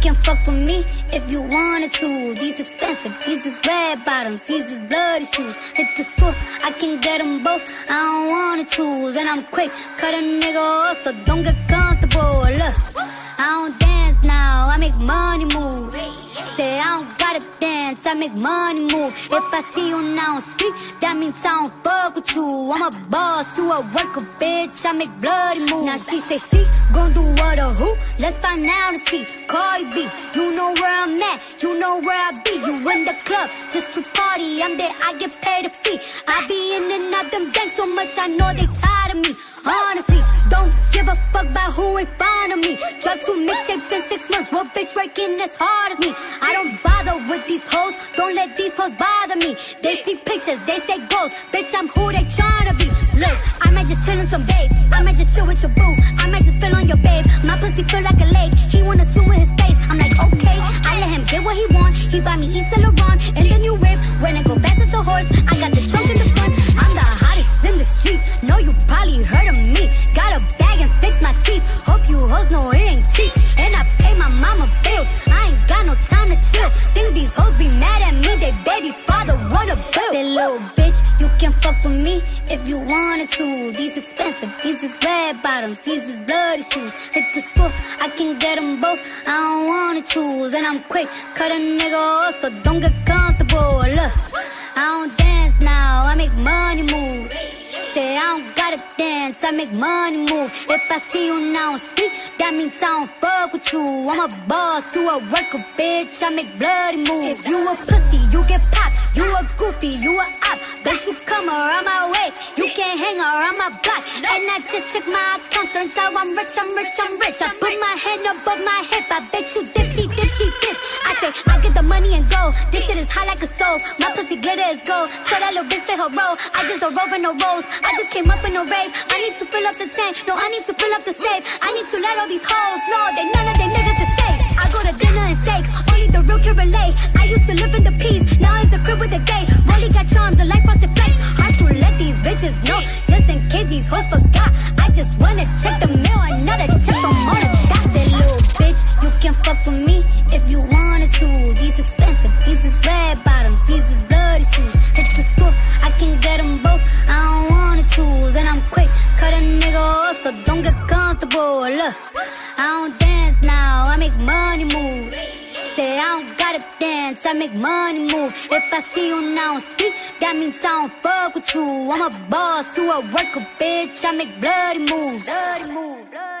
can fuck with me if you wanted to. These expensive, these is red bottoms, these is bloody shoes. Hit the school, I can get them both. I don't wanna choose, and I'm quick, cut a nigga off, so don't get comfortable. Look, I don't dance now, I make money move. Say I don't gotta dance, I make money move. If I see you now speak, that means I don't fuck with you. I'm a boss, you a worker, bitch. I make bloody moves. Now she say she gon' do what or who? Let's find out and see. Cardi B, you know where I'm at, you know where I be. You in the club just to party, I'm there, I get paid a fee. I be in and out them banks so much, I know they tired of me. Honestly, don't give a fuck about who in front of me. Drop two mixtapes in six months. What bitch working as hard as me? I don't bother with these hoes. Don't let these hoes bother me. They see pictures, they say goals. Bitch, I'm who they just chill in some babe. I might just chill with your boo. I might just spill on your babe. My pussy feel like a lake. He wanna swim with his face. I'm like, okay. I let him get what he want. He buy me Yves Saint Laurent and the new whip. When I go fast as a horse, I got the trunk in the front. I'm the hottest in the street. Know you probably heard of me. Got a bag and fix my teeth. Hope you hoes know it ain't cheap. And I pay my mama bills. I ain't got no time to chill. Think these hoes be mad at me. They baby father wanna bill. That little fuck with me if you wanted to. These expensive, these is red bottoms, these is bloody shoes. Hit the school, I can get them both. I don't wanna choose. And I'm quick, cut a nigga off, so don't get comfortable. Look, I don't dance now, I make money move. Say I don't gotta dance, I make money move. If I see you now speak, that means I don't fuck with you. I'm a boss, you a worker, bitch. I make bloody moves. If you a pussy, you get popped. You a goofy, you a op. Don't you come around my way. You can't hang around my block. And I just check my account, out I'm rich, I'm rich, I'm rich. I put my hand above my hip, I bet you dip, he dip. I say, I get the money and go. This shit is hot like a stove. My pussy glitter is gold. Tell that little bitch play her role. I just rope and no rolls. I just came up in a Wraith. I need to fill up the tank. No, I need to fill up the safe. I need to let all these hoes know they none of they niggas is safe. I go to dinner and steak. Only the real can relate. I used to live in hoes forgot. I just wanna check the mail. Another check from the shots. That little bitch, you can fuck with me if you wanted to. These expensive, these is red bottoms, these is bloody shoes. Hit the school, I can get them both. I don't wanna choose, and I'm quick, cut a nigga off, so don't get comfortable. Look, I don't dance now, I make money move. Say I don't gotta dance, I make money move. If I see you now speak, that means I don't fuck with you. I'm a boss, you a worker, bitch. I make bloody moves. Bloody moves, bloody.